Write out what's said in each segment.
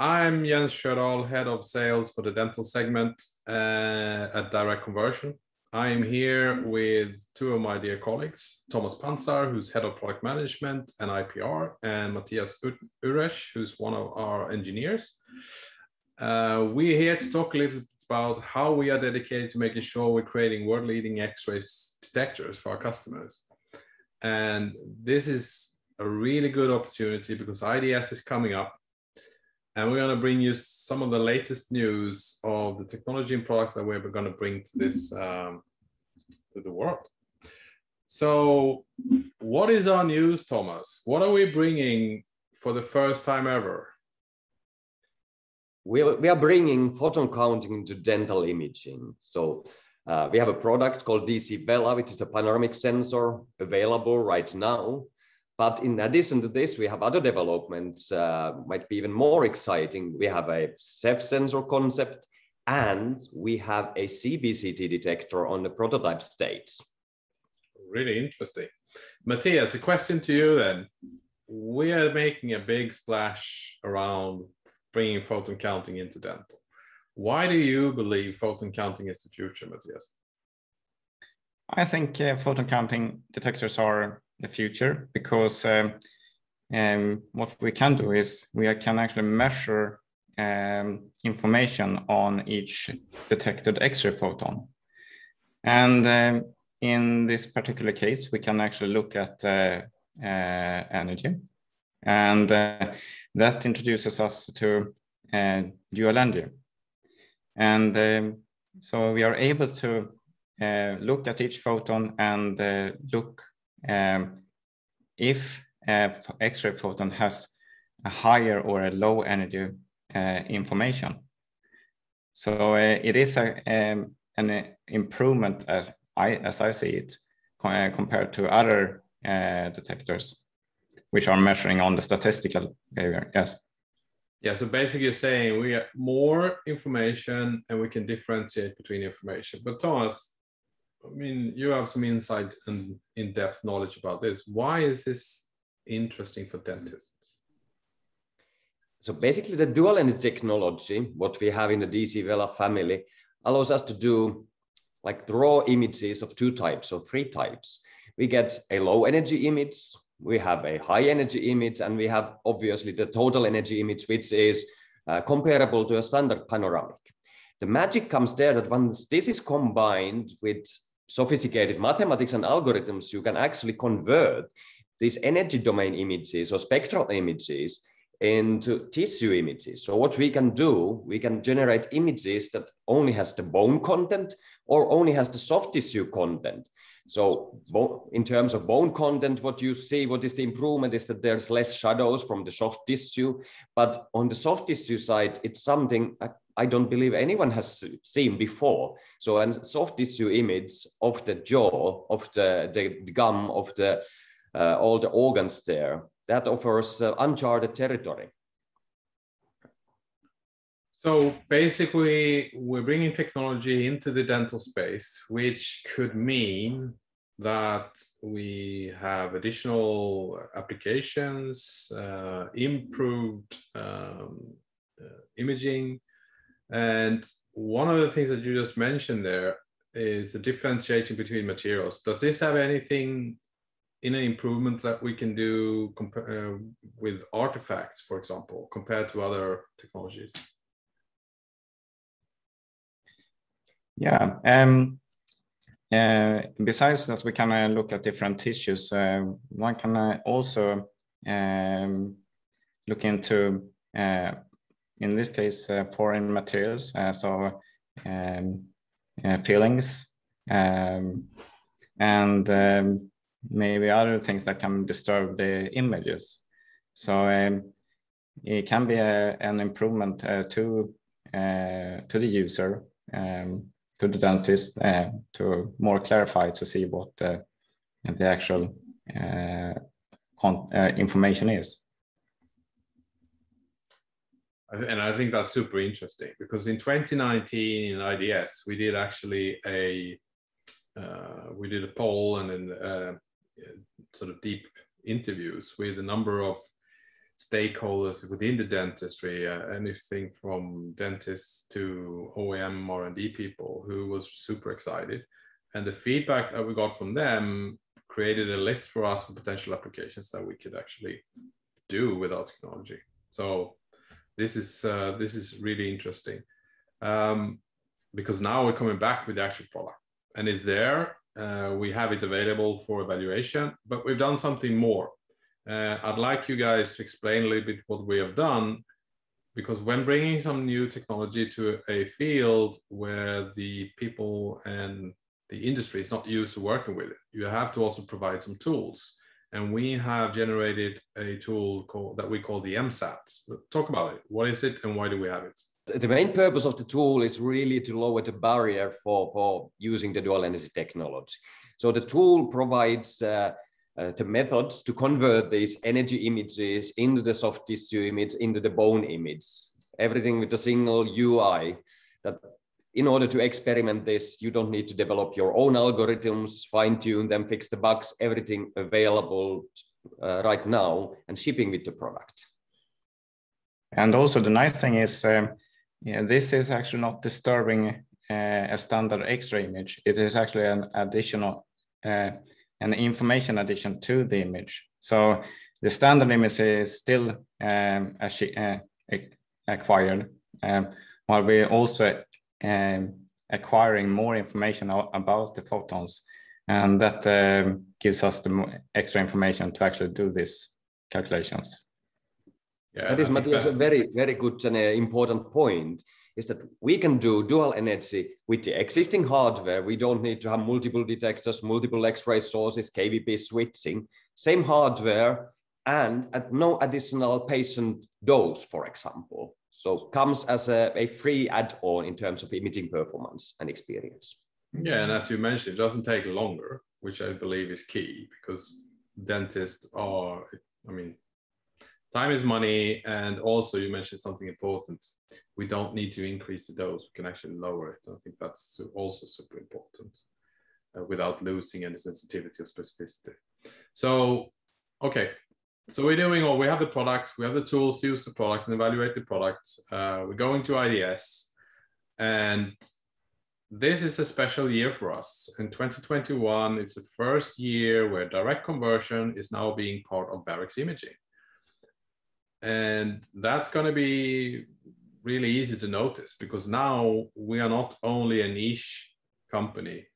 I'm Jens Sjödahl, Head of Sales for the dental segment uh, at Direct Conversion. I am here with two of my dear colleagues, Tuomas Pantsar, who's Head of Product Management and IPR, and Mattias Urech, who's one of our engineers. Uh, we're here to talk a little bit about how we are dedicated to making sure we're creating world-leading X-ray detectors for our customers. And this is a really good opportunity because IDS is coming up and we're going to bring you some of the latest news of the technology and products that we're going to bring to this um, to the world. So, what is our news, Tuomas? What are we bringing for the first time ever? We are, we are bringing photon counting into dental imaging. So, uh, we have a product called DC Vela, which is a panoramic sensor available right now. But in addition to this, we have other developments, uh, might be even more exciting. We have a Ceph sensor concept, and we have a CBCT detector on the prototype stage. Really interesting. Mattias, a question to you then. We are making a big splash around bringing photon counting into dental. Why do you believe photon counting is the future, Mattias? I think uh, photon counting detectors are the future because um, um, what we can do is we can actually measure um, information on each detected X-ray photon. And um, in this particular case, we can actually look at uh, uh, energy. And uh, that introduces us to uh, dual energy. And um, so we are able to uh, look at each photon and uh, look um, if X-ray photon has a higher or a low energy uh, information. So uh, it is a, um, an improvement as I, as I see it uh, compared to other uh, detectors, which are measuring on the statistical behavior. Yes. Yeah, so basically you're saying we get more information and we can differentiate between information. But Tuomas, I mean, you have some insight and in-depth knowledge about this. Why is this interesting for dentists? So basically the dual energy technology, what we have in the DC Vela family, allows us to do like draw images of two types or three types. We get a low energy image, we have a high energy image, and we have obviously the total energy image, which is uh, comparable to a standard panoramic. The magic comes there that once this is combined with sophisticated mathematics and algorithms, you can actually convert these energy domain images or spectral images into tissue images. So what we can do, we can generate images that only has the bone content or only has the soft tissue content. So in terms of bone content, what you see, what is the improvement is that there's less shadows from the soft tissue. But on the soft tissue side, it's something I don't believe anyone has seen before. So a soft tissue image of the jaw, of the, the gum, of the uh, all the organs there, that offers uh, uncharted territory. So basically, we're bringing technology into the dental space, which could mean that we have additional applications, uh, improved um, uh, imaging, and one of the things that you just mentioned there is the differentiating between materials. Does this have anything in an improvement that we can do uh, with artifacts, for example, compared to other technologies? Yeah. Um, uh, besides that, we can uh, look at different tissues. Uh, one can uh, also um, look into uh, in this case, uh, foreign materials, uh, so um, uh, fillings, um, and um, maybe other things that can disturb the images. So um, it can be a, an improvement uh, to uh, to the user, um, to the dentist, uh, to more clarify to see what the actual information is and I think that's super interesting because in 2019 in IDS we did actually a uh, we did a poll and then uh, sort of deep interviews with a number of stakeholders within the dentistry, uh, anything from dentists to OEM R&D people who was super excited. And the feedback that we got from them created a list for us for potential applications that we could actually do with our technology. So this is uh, this is really interesting um, because now we're coming back with the actual product and it's there. Uh, we have it available for evaluation, but we've done something more. Uh, I'd like you guys to explain a little bit what we have done because when bringing some new technology to a field where the people and the industry is not used to working with it, you have to also provide some tools. And we have generated a tool called that we call the MSAT. Talk about it. What is it and why do we have it? The main purpose of the tool is really to lower the barrier for, for using the dual energy technology. So the tool provides uh, uh, the methods to convert these energy images into the soft tissue image, into the bone image, everything with a single UI that in order to experiment this, you don't need to develop your own algorithms, fine tune them, fix the bugs, everything available uh, right now and shipping with the product. And also the nice thing is, um, yeah, this is actually not disturbing uh, a standard X-ray image. It is actually an additional, uh, an information addition to the image. So the standard image is still um, uh, acquired, um, while we also um, acquiring more information about the photons. And that um, gives us the extra information to actually do these calculations. Yeah, that is, Mattias, a very, very good and uh, important point is that we can do dual energy with the existing hardware. We don't need to have multiple detectors, multiple X-ray sources, KVP switching, same hardware, and at no additional patient dose, for example. So comes as a, a free add-on in terms of imaging performance and experience. Yeah, and as you mentioned, it doesn't take longer, which I believe is key because dentists are, I mean, time is money. And also you mentioned something important. We don't need to increase the dose. We can actually lower it. I think that's also super important uh, without losing any sensitivity or specificity. So, okay, so we're doing all, we have the product, we have the tools to use the product and evaluate the product. Uh, we're going to IDS and this is a special year for us. In 2021, it's the first year where direct conversion is now being part of Varex imaging. And that's going to be really easy to notice because now we are not only a niche company.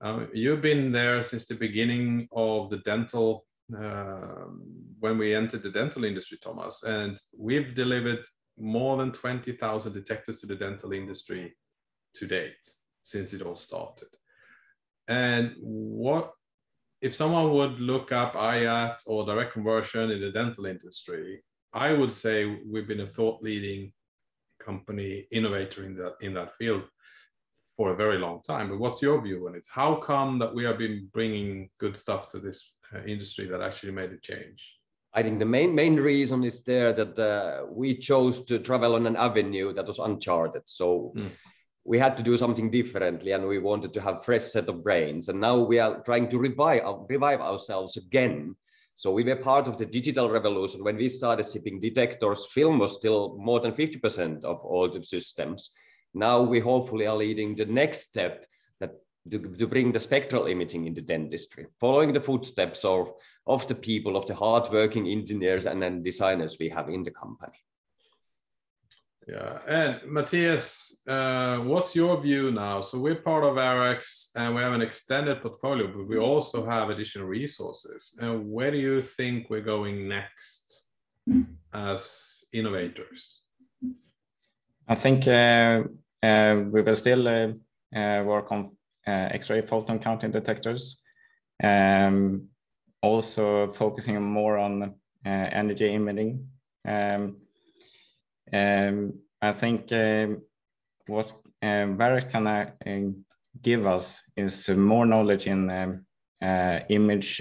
Um, you've been there since the beginning of the dental um, when we entered the dental industry, Tuomas, and we've delivered more than 20,000 detectors to the dental industry to date since it all started. And what if someone would look up Ajat or direct conversion in the dental industry, I would say we've been a thought leading company innovator in that in that field for a very long time. But what's your view on it? How come that we have been bringing good stuff to this industry that actually made a change? I think the main main reason is there that uh, we chose to travel on an avenue that was uncharted. So mm. we had to do something differently, and we wanted to have fresh set of brains. And now we are trying to revive revive ourselves again. So we were part of the digital revolution when we started shipping detectors. Film was still more than fifty percent of all the systems. Now we hopefully are leading the next step to, to bring the spectral imaging into dentistry, following the footsteps of, of the people, of the hardworking engineers and then designers we have in the company. Yeah, and Mattias, uh, what's your view now? So we're part of Varex and we have an extended portfolio, but we also have additional resources. And where do you think we're going next as innovators? I think uh, uh, we will still uh, uh, work on X-ray photon counting detectors. Um, also focusing more on uh, energy imaging. Um, um, I think um, what uh, Varex can give us is more knowledge in um, image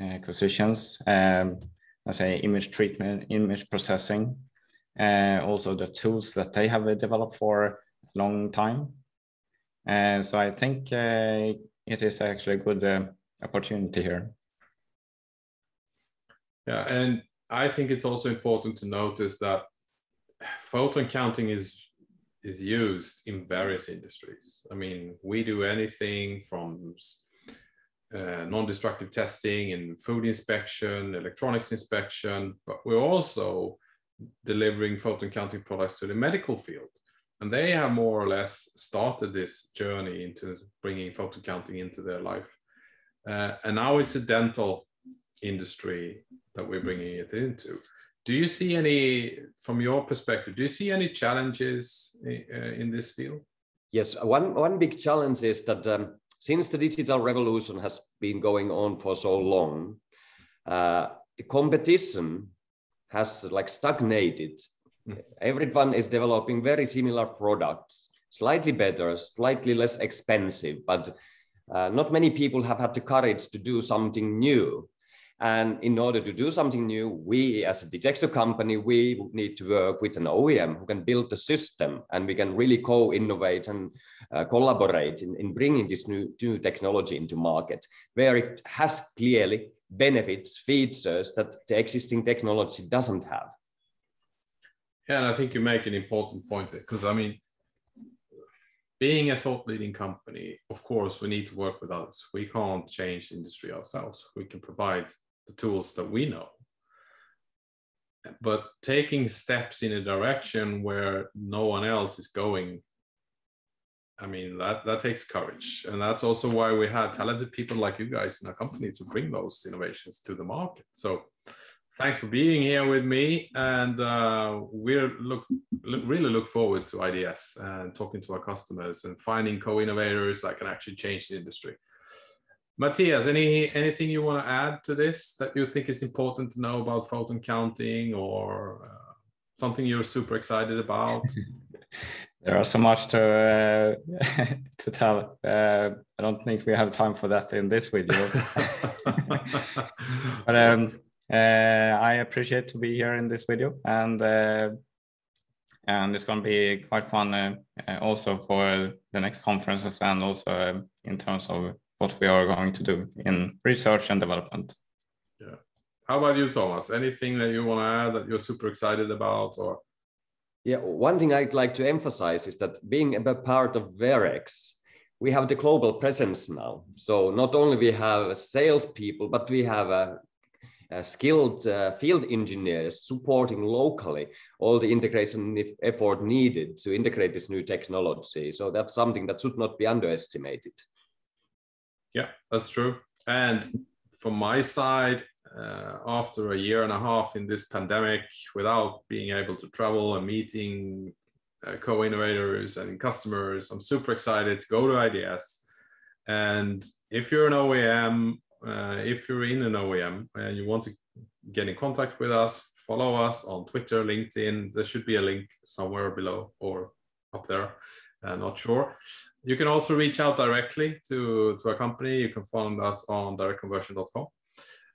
acquisitions, um, I say image treatment, image processing, uh, also the tools that they have developed for a long time. And so I think uh, it is actually a good uh, opportunity here. Yeah, and I think it's also important to notice that photon counting is is used in various industries. I mean, we do anything from uh, non-destructive testing in food inspection, electronics inspection, but we're also delivering photon counting products to the medical field. And they have more or less started this journey into bringing photon counting into their life. Uh, and now it's a dental industry that we're bringing it into. Do you see any, from your perspective, do you see any challenges in, uh, in this field? Yes, one, one big challenge is that um, since the digital revolution has been going on for so long, uh, the competition has like stagnated. Everyone is developing very similar products, slightly better, slightly less expensive, but uh, not many people have had the courage to do something new. And in order to do something new, we as a detector company, we need to work with an OEM who can build the system and we can really co-innovate and uh, collaborate in, in bringing this new, new technology into market where it has clearly benefits, features that the existing technology doesn't have. Yeah, and I think you make an important point there because I mean, being a thought leading company, of course, we need to work with others. We can't change industry ourselves. We can provide the tools that we know. But taking steps in a direction where no one else is going, I mean, that, that takes courage. And that's also why we had talented people like you guys in our company to bring those innovations to the market. So thanks for being here with me. And uh, we look, look, really look forward to IDS and talking to our customers and finding co-innovators that can actually change the industry. Mattias, any anything you want to add to this that you think is important to know about photon counting or uh, something you're super excited about? there are so much to uh, to tell. Uh, I don't think we have time for that in this video. but um, I appreciate to be here in this video, and uh, and it's going to be quite fun uh, also for the next conferences, and also in terms of what we are going to do in research and development. Yeah. How about you, Tuomas? Anything that you want to add that you're super excited about or? Yeah, one thing I'd like to emphasize is that being a part of Varex, we have the global presence now. So not only we have salespeople, but we have a, a skilled uh, field engineers supporting locally all the integration effort needed to integrate this new technology. So that's something that should not be underestimated. Yeah, that's true. And from my side, uh, after a year and a half in this pandemic, without being able to travel and meeting uh, co-innovators and customers, I'm super excited to go to IDS. And if you're an OEM, uh, if you're in an OEM and you want to get in contact with us, follow us on Twitter, LinkedIn. There should be a link somewhere below or up there. Uh, not sure. You can also reach out directly to, to our company. You can find us on directconversion.com.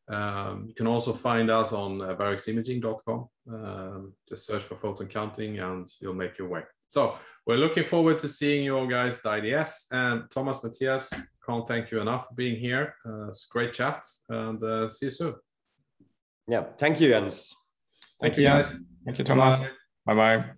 Um, you can also find us on uh, vareximaging.com. Um, just search for photon counting and you'll make your way. So we're looking forward to seeing you all guys at IDS. And Tuomas, Mattias, can't thank you enough for being here. Uh, it's a great chat and uh, see you soon. Yeah, thank you, Jens. Thank, thank you, guys. Thank you, Tuomas. Bye-bye.